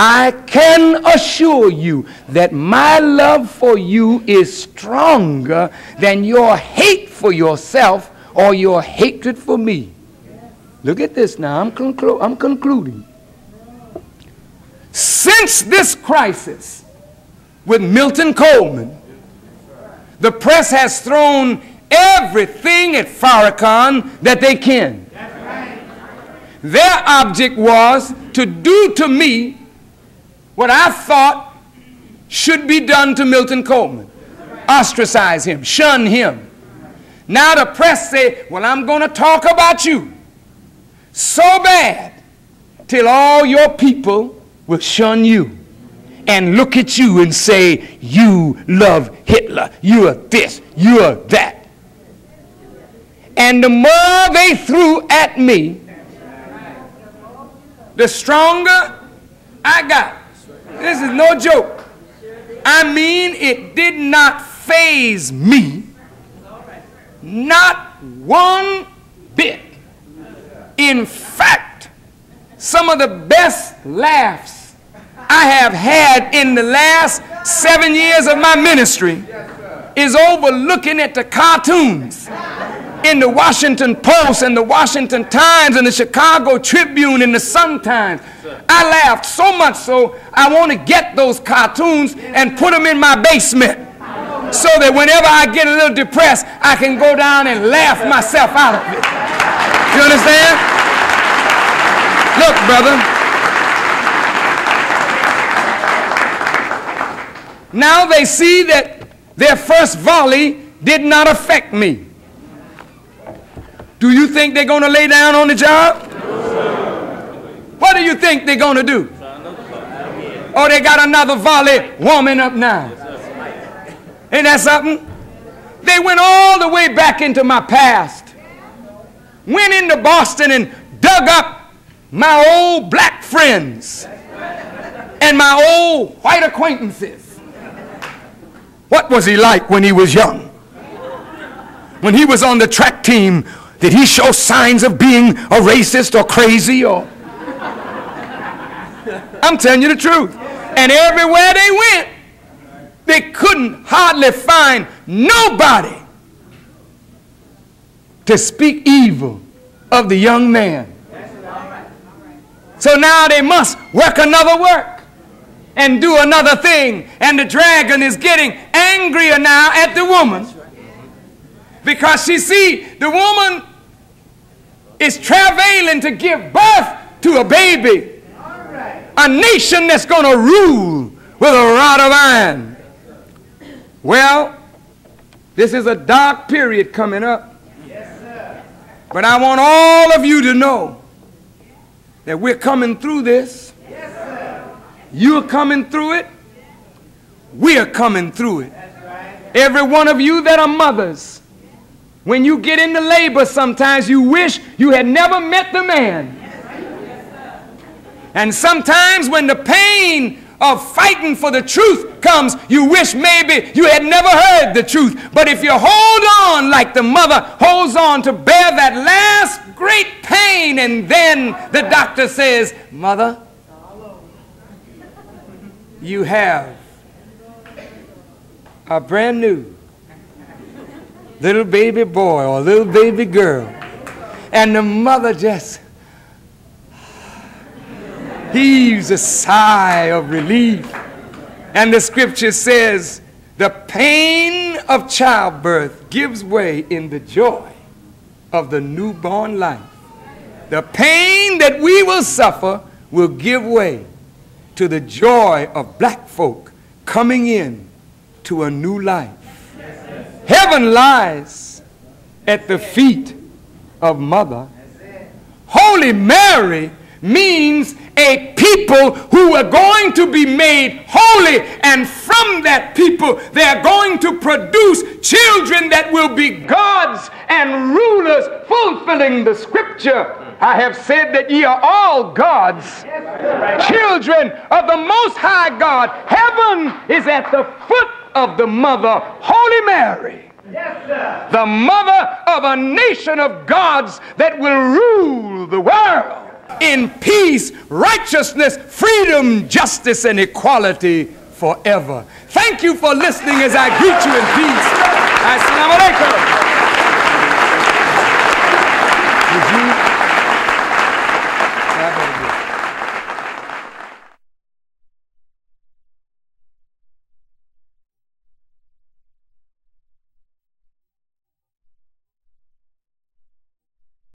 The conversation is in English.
I can assure you that my love for you is stronger than your hate for yourself or your hatred for me. Look at this now. I'm, conclu- I'm concluding. Since this crisis with Milton Coleman, the press has thrown everything at Farrakhan that they can. Their object was to do to me what I thought should be done to Milton Coleman ostracize him, shun him. Now the press say, Well, I'm going to talk about you so bad till all your people will shun you and look at you and say, You love Hitler, you are this, you are that. And the more they threw at me, the stronger I got. This is no joke. I mean, it did not faze me, not one bit. In fact, some of the best laughs I have had in the last seven years of my ministry is over looking at the cartoons in the Washington Post and the Washington Times and the Chicago Tribune and the Sun Times. I laughed so much so I want to get those cartoons and put them in my basement so that whenever I get a little depressed, I can go down and laugh myself out of it. You understand? Look, brother. Now they see that their first volley did not affect me. Do you think they're going to lay down on the job? What do you think they're going to do? Oh, they got another volley warming up now. Ain't that something? They went all the way back into my past. Went into Boston and dug up my old black friends and my old white acquaintances. What was he like when he was young? When he was on the track team did he show signs of being a racist or crazy or? I'm telling you the truth. And everywhere they went, they couldn't hardly find nobody to speak evil of the young man. So now they must work another work and do another thing. And the dragon is getting angrier now at the woman because she see the woman is travailing to give birth to a baby. A nation that's going to rule with a rod of iron. Well, this is a dark period coming up. But I want all of you to know that we're coming through this. You're coming through it. We're coming through it. Every one of you that are mothers, when you get into labor, sometimes you wish you had never met the man. And sometimes when the pain of fighting for the truth comes, you wish maybe you had never heard the truth. But if you hold on like the mother holds on to bear that last great pain, and then the doctor says, Mother, you have a brand new little baby boy or little baby girl. And the mother just heaves a sigh of relief. And the scripture says, the pain of childbirth gives way in the joy of the newborn life. The pain that we will suffer will give way to the joy of black folk coming in to a new life. Heaven lies at the feet of Mother. Holy Mary means a people who are going to be made holy, and from that people, they are going to produce children that will be gods and rulers, fulfilling the scripture. I have said that ye are all gods, children of the Most High God. Heaven is at the foot of the mother, Holy Mary. Yes, the mother of a nation of gods that will rule the world in peace, righteousness, freedom, justice, and equality forever. Thank you for listening as I greet you in peace. Assalamu alaikum.